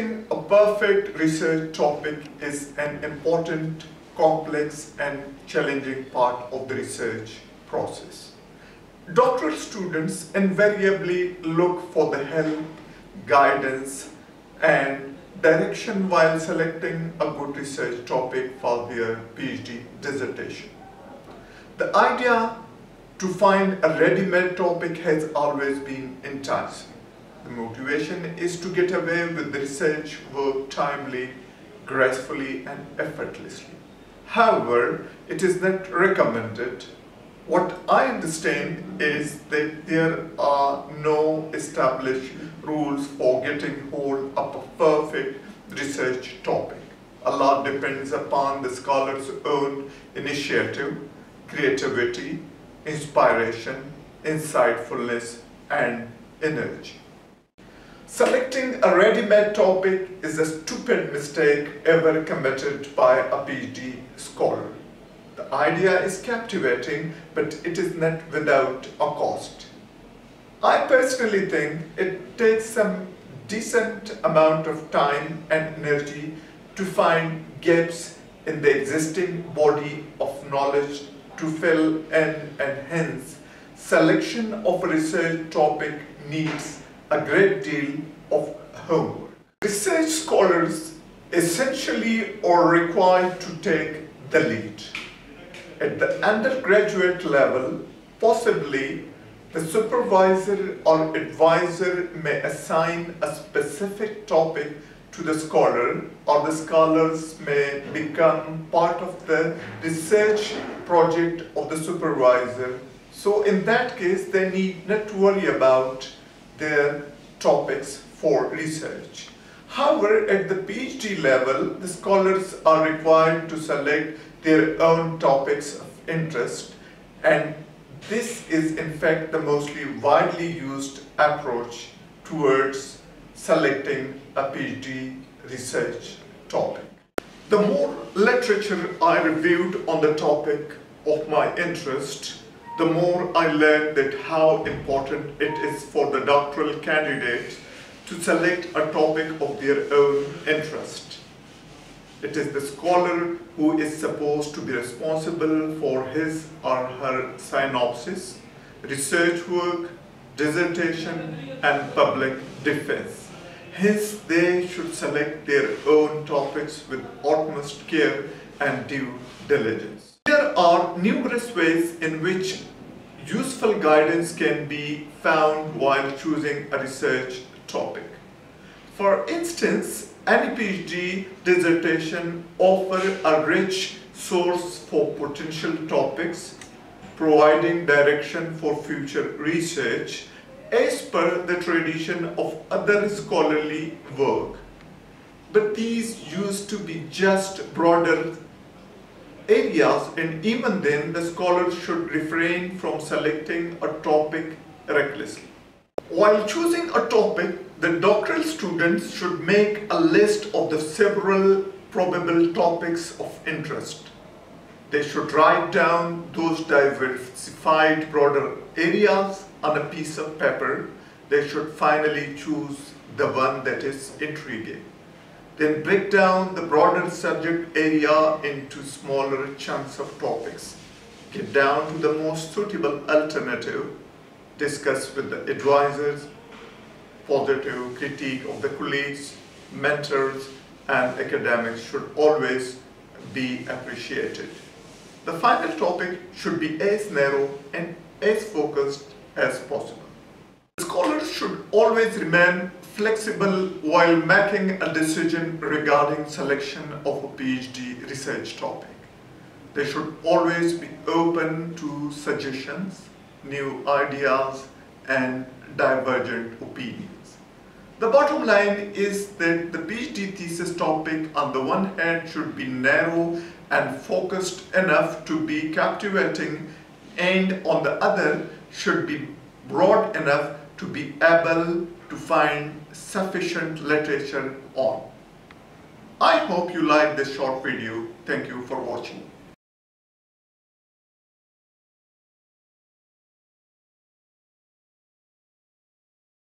Selecting a perfect research topic is an important, complex and challenging part of the research process. Doctoral students invariably look for the help, guidance and direction while selecting a good research topic for their PhD dissertation. The idea to find a ready-made topic has always been enticing. Motivation is to get away with the research work timely, gracefully and effortlessly. However, it is not recommended. What I understand is that there are no established rules for getting hold of a perfect research topic. A lot depends upon the scholar's own initiative, creativity, inspiration, insightfulness, and energy. Selecting a ready-made topic is a stupid mistake ever committed by a PhD scholar. The idea is captivating, but it is not without a cost. I personally think it takes some decent amount of time and energy to find gaps in the existing body of knowledge to fill in and hence selection of a research topic needs a great deal of homework. Research scholars essentially are required to take the lead. At the undergraduate level, possibly the supervisor or advisor may assign a specific topic to the scholar or the scholars may become part of the research project of the supervisor. So in that case, they need not worry about their topics for research. However, at the PhD level, the scholars are required to select their own topics of interest and this is in fact the mostly widely used approach towards selecting a PhD research topic. The more literature I reviewed on the topic of my interest, the more I learned that how important it is for the doctoral candidate to select a topic of their own interest. It is the scholar who is supposed to be responsible for his or her synopsis, research work, dissertation and public defense. Hence, they should select their own topics with utmost care and due diligence. There are numerous ways in which useful guidance can be found while choosing a research topic. For instance, any PhD dissertation offers a rich source for potential topics, providing direction for future research as per the tradition of other scholarly work. But these used to be just broader areas and even then the scholar should refrain from selecting a topic recklessly. While choosing a topic, the doctoral students should make a list of the several probable topics of interest. They should write down those diversified broader areas on a piece of paper. They should finally choose the one that is intriguing. Then break down the broader subject area into smaller chunks of topics. Get down to the most suitable alternative. Discuss with the advisors, positive critique of the colleagues, mentors, and academics should always be appreciated. The final topic should be as narrow and as focused as possible. Scholars should always remain flexible while making a decision regarding selection of a PhD research topic. They should always be open to suggestions, new ideas, and divergent opinions. The bottom line is that the PhD thesis topic on the one hand should be narrow and focused enough to be captivating and on the other should be broad enough to be able to find sufficient literature on. I hope you liked this short video. Thank you for watching.